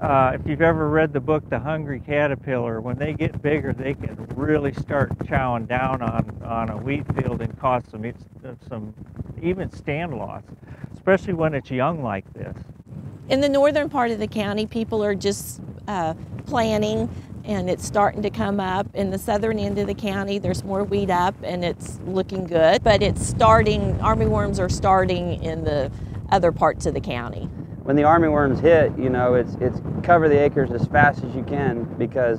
uh, if you've ever read the book The Hungry Caterpillar, when they get bigger, they can really start chowing down on, on a wheat field and cause some, some even stand loss, especially when it's young like this. In the northern part of the county, people are just uh, planting and it's starting to come up. In the southern end of the county, there's more wheat up and it's looking good, but it's starting, armyworms are starting in the other parts of the county. When the armyworms hit, you know, it's, it's cover the acres as fast as you can because,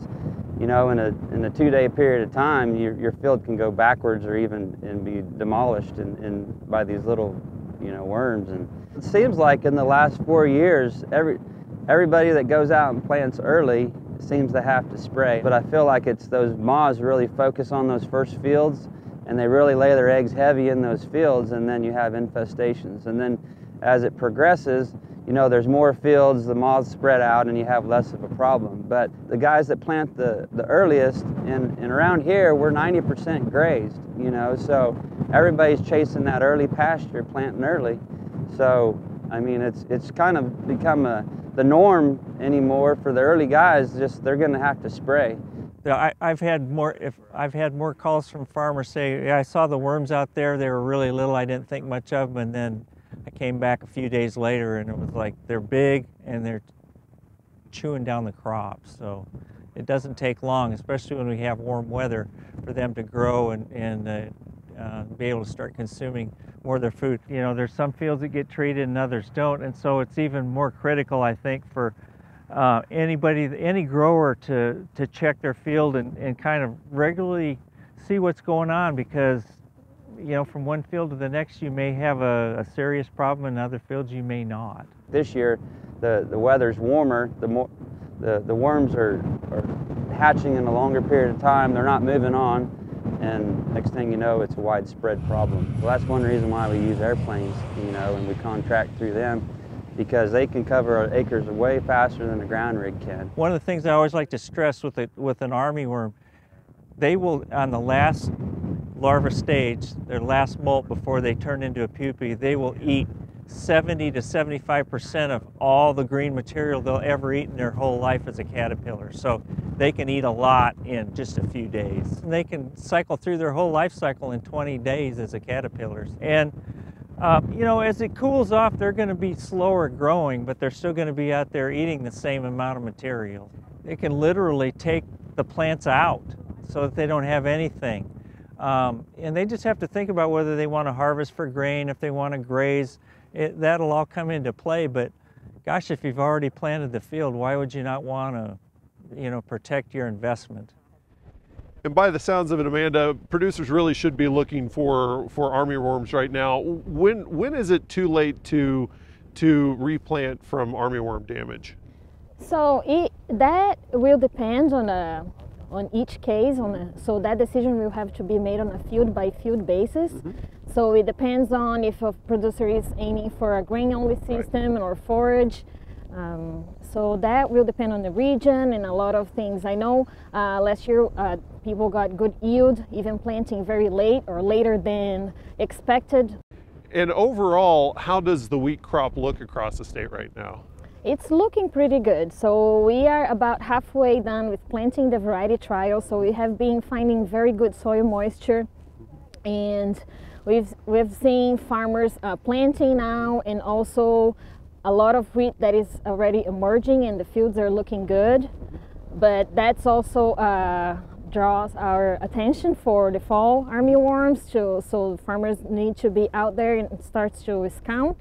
you know, in a, in a two-day period of time, your, your field can go backwards or even and be demolished in, in, by these little, you know, worms. And it seems like in the last four years, every, everybody that goes out and plants early seems to have to spray. But I feel like it's those moths really focus on those first fields and they really lay their eggs heavy in those fields and then you have infestations. And then as it progresses, you know, there's more fields, the moths spread out and you have less of a problem. But the guys that plant the, the earliest, and, and around here, we're 90% grazed, you know, so everybody's chasing that early pasture, planting early. So, I mean, it's, it's kind of become a, the norm anymore for the early guys, just they're going to have to spray. I, have had more. If I've had more calls from farmers say, "Yeah, I saw the worms out there. They were really little. I didn't think much of them." And then I came back a few days later, and it was like they're big and they're chewing down the crops. So it doesn't take long, especially when we have warm weather, for them to grow and, and uh, uh, be able to start consuming more of their food. You know, there's some fields that get treated and others don't, and so it's even more critical, I think, for uh, anybody, any grower to, to check their field and, and kind of regularly see what's going on because, you know, from one field to the next, you may have a, a serious problem, in other fields you may not. This year, the, the weather's warmer, the more the, the worms are, are hatching in a longer period of time, they're not moving on, and next thing you know, it's a widespread problem. Well, that's one reason why we use airplanes, you know, and we contract through them because they can cover acres way faster than a ground rig can. One of the things I always like to stress with, it, with an army worm, they will, on the last larva stage, their last molt before they turn into a pupae, they will eat 70 to 75% of all the green material they'll ever eat in their whole life as a caterpillar. So they can eat a lot in just a few days. And they can cycle through their whole life cycle in 20 days as a caterpillar. And um, you know, as it cools off, they're going to be slower growing, but they're still going to be out there eating the same amount of material. They can literally take the plants out so that they don't have anything. Um, and they just have to think about whether they want to harvest for grain, if they want to graze, it, that'll all come into play. But gosh, if you've already planted the field, why would you not want to, you know, protect your investment? And by the sounds of it, Amanda, producers really should be looking for for armyworms right now. When when is it too late to to replant from armyworm damage? So it, that will depend on a on each case. On a, so that decision will have to be made on a field by field basis. Mm -hmm. So it depends on if a producer is aiming for a grain only system right. or forage. Um, so that will depend on the region and a lot of things. I know uh, last year uh, people got good yield, even planting very late or later than expected. And overall, how does the wheat crop look across the state right now? It's looking pretty good. So we are about halfway done with planting the variety trial. So we have been finding very good soil moisture and we've, we've seen farmers uh, planting now and also a lot of wheat that is already emerging and the fields are looking good. But that's also uh, draws our attention for the fall armyworms. So, so farmers need to be out there and start to scout.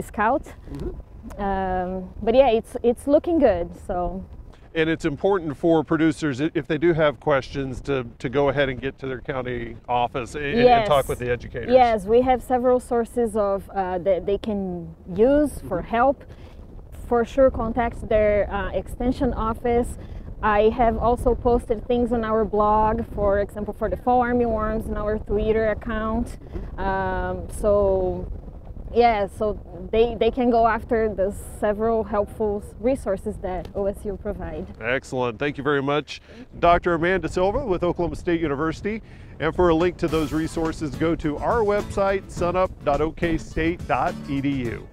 Scout. Mm -hmm. Um, but yeah, it's it's looking good. So and it's important for producers, if they do have questions, to, to go ahead and get to their county office and, yes. and talk with the educators. Yes, we have several sources of uh, that they can use for mm-hmm. help. For sure, contact their uh, extension office. I have also posted things on our blog, for example, for the fall armyworms in our Twitter account. Mm-hmm. Um, so yeah, so they, they can go after the several helpful resources that OSU provide. Excellent. Thank you very much, Dr. Amanda Silva with Oklahoma State University. And for a link to those resources, go to our website, sunup.okstate.edu.